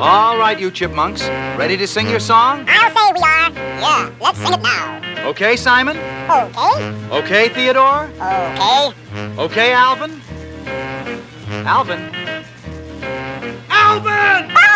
All right, you chipmunks. Ready to sing your song? I'll say we are. Yeah, let's sing it now. Okay, Simon? Okay. Okay, Theodore? Okay. Okay, Alvin? Alvin? Alvin!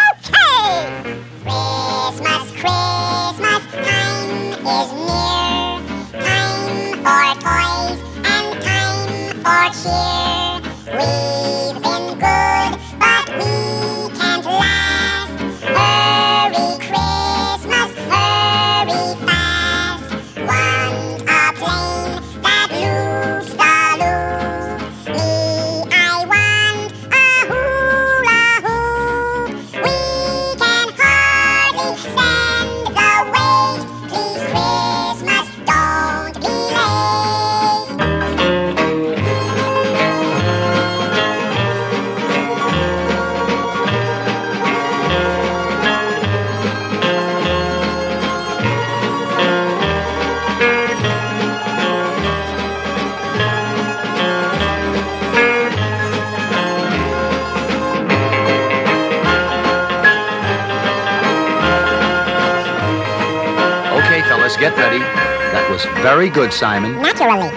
Get ready. That was very good, Simon. Naturally.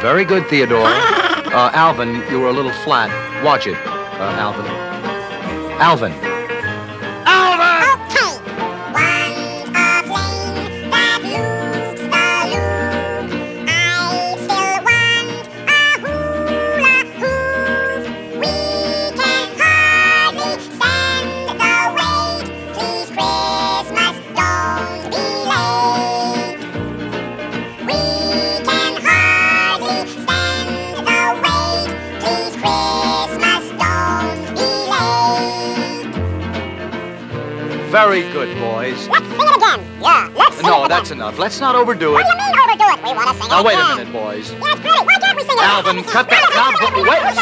Very good, Theodore. Uh, Alvin, you were a little flat. Watch it, uh. Alvin. Alvin! Very good, boys. Let's sing it again. Yeah, let's sing it No, that's enough. Let's not overdo it. What do you mean overdo it? We want to sing Now, it wait a minute, boys. Yeah, it's great. Why can't we sing it Alvin, again? cut that. Now, wait.